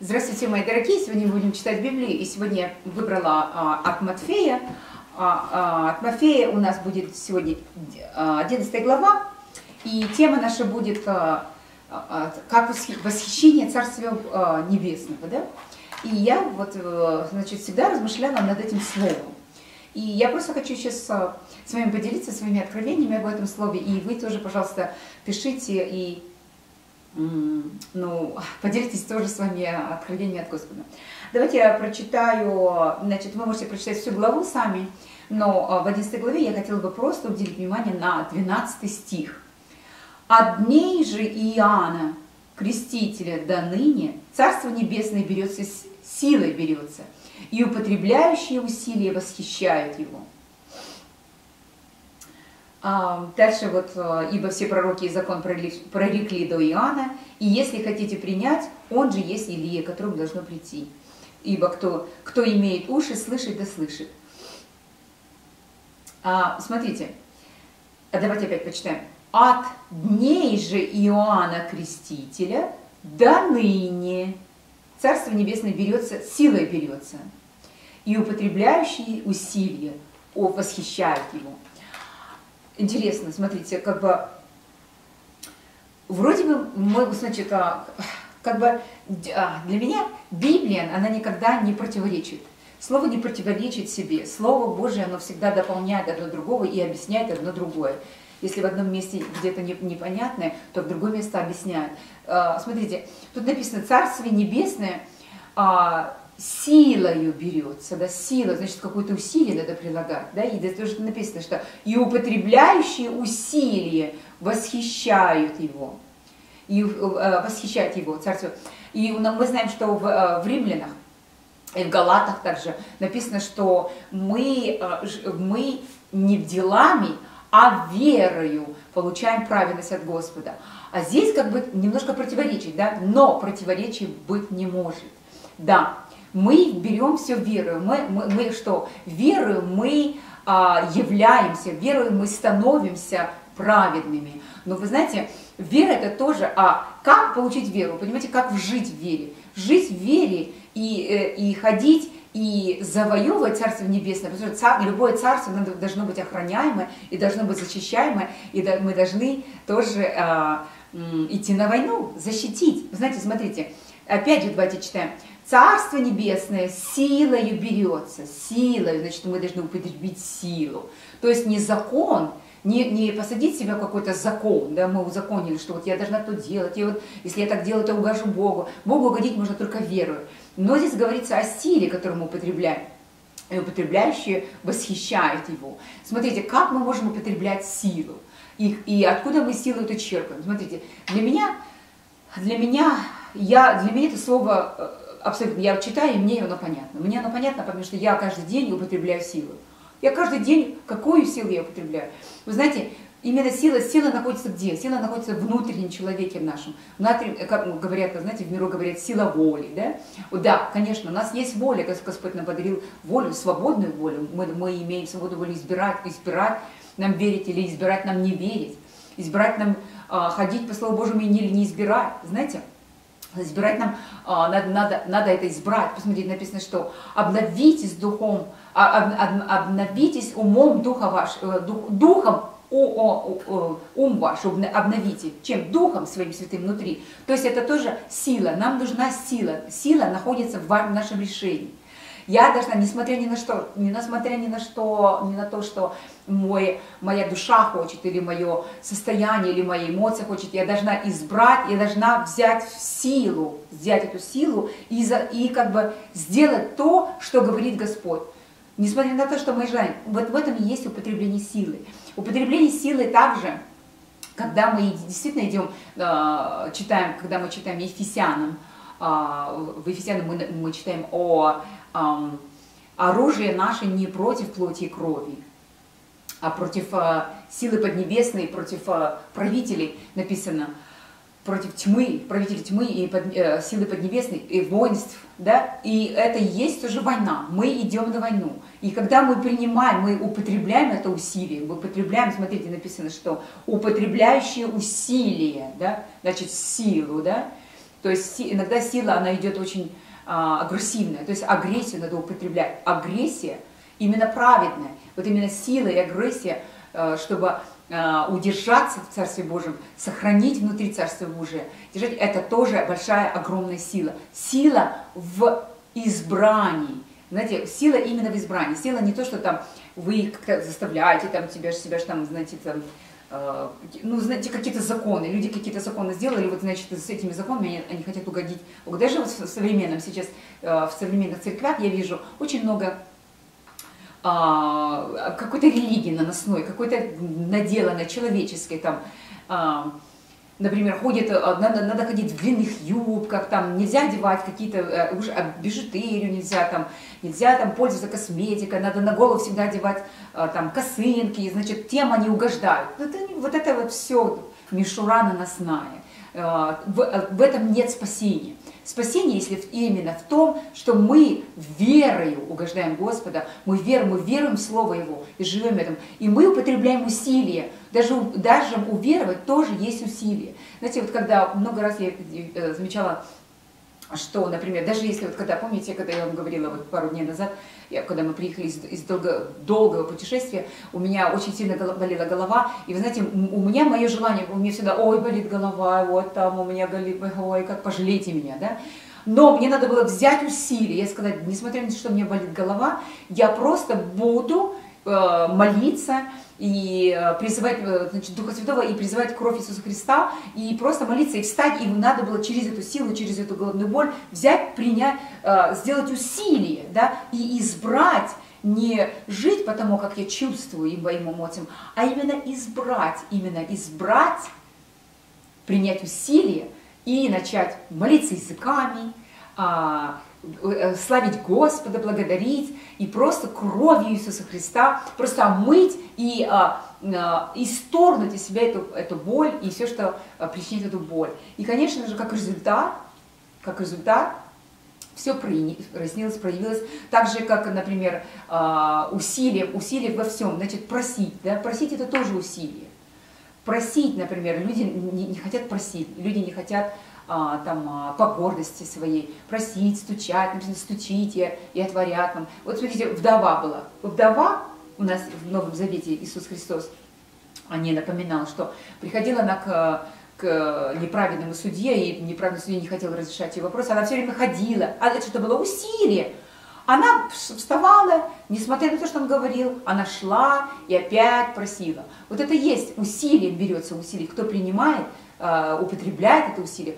Здравствуйте, мои дорогие! Сегодня мы будем читать Библию, и сегодня я выбрала а, от Матфея. А, а, от Матфея у нас будет сегодня 11 глава, и тема наша будет а, а, как восхищение Царствия а, Небесного. Да? И я вот, э, значит, всегда размышляла над этим словом. И я просто хочу сейчас а, с вами поделиться своими откровениями об этом слове, и вы тоже, пожалуйста, пишите и ну, поделитесь тоже с вами откровением от Господа. Давайте я прочитаю, значит, вы можете прочитать всю главу сами, но а, в 11 главе я хотела бы просто уделить внимание на 12 стих. «От дней же Иоанна, крестителя до ныне, Царство Небесное берется, силой берется, и употребляющие усилия восхищают его». А, дальше вот, а, ибо все пророки и закон прорекли до Иоанна, и если хотите принять, он же есть Илия, которому должно прийти. Ибо кто, кто имеет уши, слышит да слышит. А, смотрите, а давайте опять почитаем. От дней же Иоанна Крестителя до ныне Царство Небесное берется, силой берется, и употребляющие усилия восхищают его интересно, смотрите, как бы вроде бы мы, значит, а, как бы а, для меня Библия, она никогда не противоречит. Слово не противоречит себе. Слово Божие, оно всегда дополняет одно другого и объясняет одно другое. Если в одном месте где-то непонятное, то в другое место объясняет. А, смотрите, тут написано «Царствие небесное», силою берется, да, сила, значит, какое-то усилие надо прилагать, да, и здесь тоже написано, что и употребляющие усилия восхищают его, и э, восхищают его, царство. И мы знаем, что в, э, в римлянах, и в Галатах также написано, что мы, э, мы не делами, а верою получаем праведность от Господа. А здесь как бы немножко противоречий, да, но противоречий быть не может. Да, мы берем все верою. Мы, мы, мы что? Верою мы а, являемся, верою мы становимся праведными. Но вы знаете, вера это тоже, а как получить веру? Понимаете, как жить в вере? Жить в вере и, э, и ходить и завоевывать Царство Небесное, потому что цар, любое царство должно быть охраняемое и должно быть защищаемое, и мы должны тоже а, идти на войну, защитить. Знаете, смотрите, опять же давайте читаем. Царство Небесное силою берется, силой, значит, мы должны употребить силу. То есть не закон, не, не посадить себя в какой-то закон, да, мы узаконили, что вот я должна то делать, и вот если я так делаю, то угожу Богу. Богу угодить можно только верой. Но здесь говорится о силе, которую мы употребляем. И употребляющие восхищают его. Смотрите, как мы можем употреблять силу? И, и откуда мы силу эту черпаем? Смотрите, для меня, для меня, я, для меня это слово э, абсолютно, я читаю, и мне оно понятно. Мне оно понятно, потому что я каждый день употребляю силу. Я каждый день, какую силу я употребляю? Вы знаете, именно сила, сила находится где? Сила находится в внутреннем человеке нашем. Внутри, как говорят, знаете, в миру говорят, сила воли, да? Да, конечно, у нас есть воля, Господь нам подарил волю, свободную волю. Мы, мы имеем свободу воли избирать, избирать нам верить или избирать нам не верить. Избирать нам а, ходить по Слову Божьему или не избирать, знаете? Избирать нам, а, надо, надо, надо это избрать. Посмотрите, написано, что обновитесь духом, а, обновитесь умом духа ваш, э, дух, духом ум ваш обновите. Чем? Духом своим святым внутри. То есть это тоже сила. Нам нужна сила. Сила находится в нашем решении. Я должна, несмотря ни на что, не несмотря ни на что, ни на то, что мой, моя душа хочет, или мое состояние, или мои эмоции хочет, я должна избрать, я должна взять в силу, взять эту силу и, за, и как бы сделать то, что говорит Господь. Несмотря на то, что мы желаем, вот в этом и есть употребление силы. Употребление силы также, когда мы действительно идем, э, читаем, когда мы читаем Ефесянам, в Ефесянам мы, мы читаем о оружие наше не против плоти и крови, а против э, силы поднебесной, против э, правителей написано, против тьмы, правителей тьмы и под, э, силы поднебесной, и воинств, да, и это и есть тоже война, мы идем на войну. И когда мы принимаем, мы употребляем это усилие, мы употребляем, смотрите, написано, что употребляющие усилия, да, значит, силу, да, То есть иногда сила, она идет очень а, агрессивная, то есть агрессию надо употреблять. Агрессия именно праведная, вот именно сила и агрессия, а, чтобы а, удержаться в Царстве Божьем, сохранить внутри Царства Божия, держать, это тоже большая, огромная сила. Сила в избрании. Знаете, сила именно в избрании. Сила не то, что там вы как-то заставляете там себя, себя там, знаете, там, э, ну, знаете, какие-то законы, люди какие-то законы сделали, вот, значит, с этими законами они, они хотят угодить. Даже вот в современном сейчас, э, в современных церквях я вижу очень много а, какой-то религии наносной, какой-то наделанной, человеческой там, а, например, ходит, э, надо, надо ходить в длинных юбках, там нельзя одевать какие-то, э, уже а, бижутерию нельзя, там, нельзя там пользоваться косметикой, надо на голову всегда одевать э, там косынки, значит, тем они угождают. Вот, вот это вот все мишура наносная. В, в этом нет спасения. Спасение, если именно в том, что мы верою угождаем Господа, мы верим, мы веруем в Слово Его и живем этом. И мы употребляем усилия. Даже, даже уверовать тоже есть усилия. Знаете, вот когда много раз я э, замечала что, например, даже если вот когда, помните, когда я вам говорила вот пару дней назад, я, когда мы приехали из, из долго, долгого путешествия, у меня очень сильно болела голова, и вы знаете, у меня мое желание, у меня всегда, ой, болит голова, вот там у меня болит, ой, как пожалейте меня, да, но мне надо было взять усилия и сказать, несмотря на то, что у меня болит голова, я просто буду молиться, и э, призывать э, значит, Духа Святого, и призывать кровь Иисуса Христа, и просто молиться, и встать, и надо было через эту силу, через эту головную боль взять, принять, э, сделать усилие, да, и избрать, не жить по тому, как я чувствую и моим эмоциям, а именно избрать, именно избрать, принять усилие и начать молиться языками, а, славить Господа, благодарить, и просто кровью Иисуса Христа просто омыть и а, а, исторгнуть из себя эту, эту боль и все, что а, причинит эту боль. И, конечно же, как результат, как результат, все прояснилось, проявилось. Так же, как, например, а, усилие, усилие во всем, значит, просить. Да? Просить это тоже усилие. Просить, например, люди не, не хотят просить, люди не хотят а, там, а, по гордости своей, просить, стучать, написано, стучите и отворят вам. Вот смотрите, вдова была. Вдова у нас в Новом Завете Иисус Христос о ней напоминал, что приходила она к, к неправедному судье, и неправедный судья не хотел разрешать ее вопрос, она все время ходила, а это что было усилие. Она вставала, несмотря на то, что он говорил, она шла и опять просила. Вот это есть усилие, берется усилие. Кто принимает, Э, употребляет это усилие,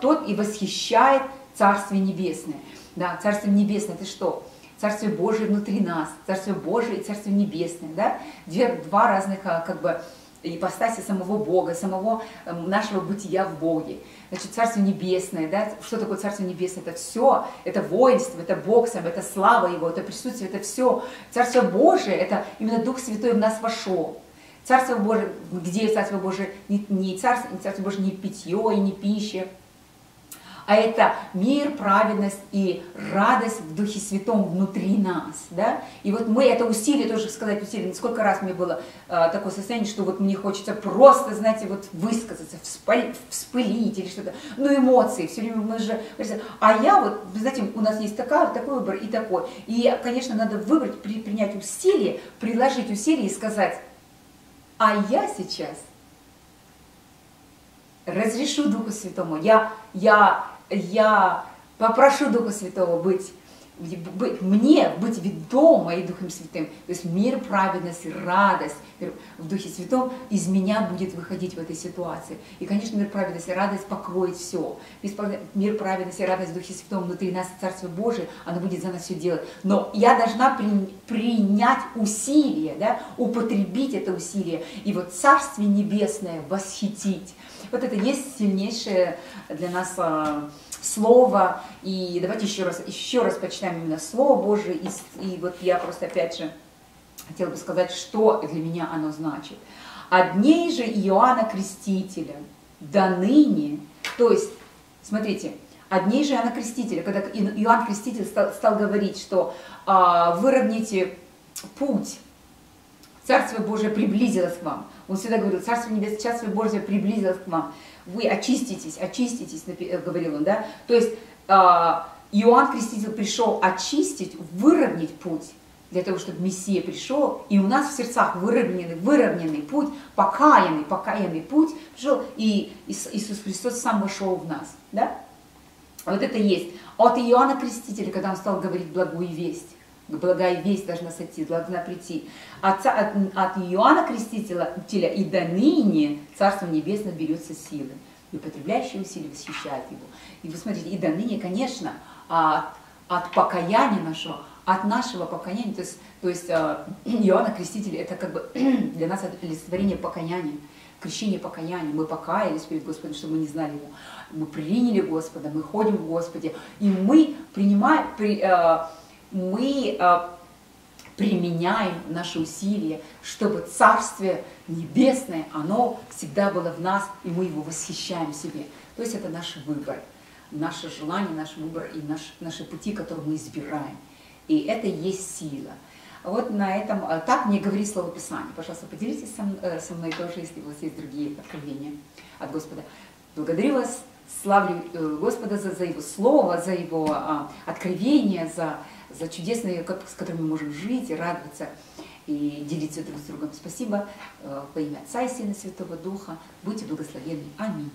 тот и восхищает Царствие Небесное. Да, Царствие Небесное это что? Царствие Божие внутри нас, Царствие Божие и Царствие Небесное, да? Две, два разных а, как бы ипостаси самого Бога, самого эм, нашего бытия в Боге. Значит, Царство Небесное, да, что такое Царство Небесное? Это все, это воинство, это Бог сам, это слава Его, это присутствие, это все. Царство Божие, это именно Дух Святой в нас вошел. Царство Божие, где Царство Божие, не, не, царство, не Царство Божие не питье и не пища, а это мир, праведность и радость в Духе Святом внутри нас, да, и вот мы это усилие, тоже сказать усилие, сколько раз мне было э, такое состояние, что вот мне хочется просто, знаете, вот высказаться, вспылить, вспылить или что-то, ну эмоции, все время мы же, а я вот, знаете, у нас есть такая, такой выбор и такой, и, конечно, надо выбрать, при, принять усилие, приложить усилие и сказать, а я сейчас разрешу Духу Святому, я, я, я попрошу Духа Святого быть быть, мне быть ведомой Духом Святым, то есть мир, праведность, радость в Духе Святом из меня будет выходить в этой ситуации. И, конечно, мир, праведность и радость покроет все. Мир, праведность и радость в Духе Святом внутри нас, Царство Божие, оно будет за нас все делать. Но я должна при, принять усилие, да, употребить это усилие, и вот Царствие Небесное восхитить. Вот это есть сильнейшее для нас а, Слово. И давайте еще раз, еще раз почитаем именно Слово Божие. И, и вот я просто опять же хотела бы сказать, что для меня оно значит. От дней же Иоанна Крестителя до ныне, то есть, смотрите, от дней же Иоанна Крестителя, когда Иоанн Креститель стал, стал говорить, что а, выровняйте путь Царство Божие приблизилось к вам. Он всегда говорил, Царство Небесное, Царство Божие приблизилось к вам. Вы очиститесь, очиститесь, говорил он, да? То есть а, Иоанн Креститель пришел очистить, выровнять путь для того, чтобы Мессия пришел, и у нас в сердцах выровненный, выровненный путь, покаянный, покаянный путь пришел, и Иисус Христос сам вошел в нас, да? Вот это есть. От Иоанна Крестителя, когда он стал говорить благую весть, благая весть должна сойти, должна прийти. От, от, от Иоанна Крестителя и до ныне Царство Небесное берется силы. И употребляющие усилия восхищают его. И вы смотрите, и до ныне, конечно, от, от покаяния нашего, от нашего покаяния, то есть, то есть э, Иоанна Креститель это как бы для нас олицетворение покаяния, крещение покаяния. Мы покаялись перед Господом, что мы не знали Его. Мы приняли Господа, мы ходим в Господе, и мы принимаем, при, э, мы э, применяем наши усилия, чтобы Царствие Небесное, оно всегда было в нас, и мы его восхищаем себе. То есть это наш выбор, наше желание, наш выбор и наш, наши пути, которые мы избираем. И это есть сила. Вот на этом, э, так мне говорит Слово Писание. Пожалуйста, поделитесь со, э, со мной тоже, если у вас есть другие откровения от Господа. Благодарю вас, славлю Господа за, за Его Слово, за Его а, откровение, за за чудесные, с которыми мы можем жить и радоваться, и делиться друг с другом. Спасибо э, во имя Отца и Сына Святого Духа. Будьте благословенны. Аминь.